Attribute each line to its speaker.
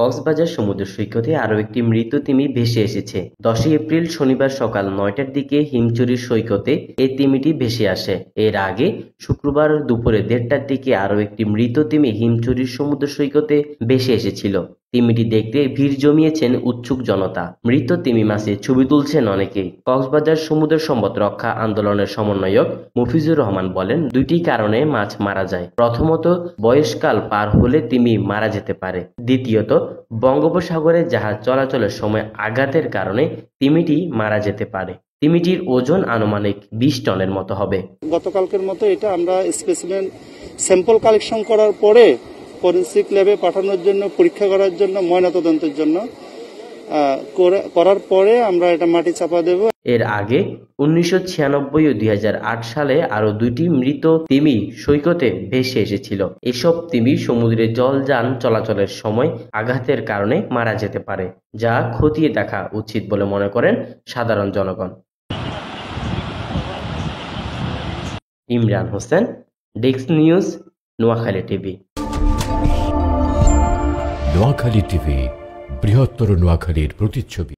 Speaker 1: কক্সবাজার সমুদ্র সৈকতে আরও একটি মৃত তিমি ভেসে এসেছে। দশই এপ্রিল শনিবার সকাল নয়টার দিকে হিমচুরির সৈকতে এই তিমিটি ভেসে আসে। এর আগে শুক্রবার দুপুরে দেড়টার দিকে আরও একটি মৃত তিমি হিমচুরির সমুদ্র সৈকতে ভেসে এসেছিল। তিমিটি দেখতে ভিড় জমিয়েছেন উৎসুক জনতা। মৃত তিমি মাছে ছবি তুলছেন অনেকেই কক্সবাজার সমুদ্র সম্পদ রক্ষা আন্দোলনের সমন্বয়ক মফিজুর রহমান বলেন, দুইটি কারণে মাছ মারা যায়। প্রথমত, বয়সকাল পার হলে তিমি মারা যেতে পারে। দ্বিতীয়ত, বঙ্গোপসাগরে জাহাজ চলাচলের সময় আঘাতের কারণে তিমিটি মারা যেতে পারে। তিমিটির ওজন আনুমানিক বিশ টনের মতো হবে।
Speaker 2: গতকালকের মতো এটা আমরা স্পেসিমেন স্যাম্পল কালেকশন করার পরে ফরেন্সিক ল্যাবে পাঠানোর জন্য, পরীক্ষা করার জন্য, ময়নাতদন্তের জন্য করার পরে আমরা এটা মাটি চাপা দেব।
Speaker 1: এর আগে উনিশশো ছিয়ানব্বই ও দুই সালে আরও দুইটি মৃত তিমি সৈকতে ভেসে এসেছিল। এসব তিমি সমুদ্রে জলযান চলাচলের সময় আঘাতের কারণে মারা যেতে পারে, যা খতিয়ে দেখা উচিত বলে মনে করেন সাধারণ জনগণ। Imran Hossain desk news, Noakhali TV.
Speaker 3: Noakhali TV বৃহত্তর নোয়াখালীর প্রতিচ্ছবি।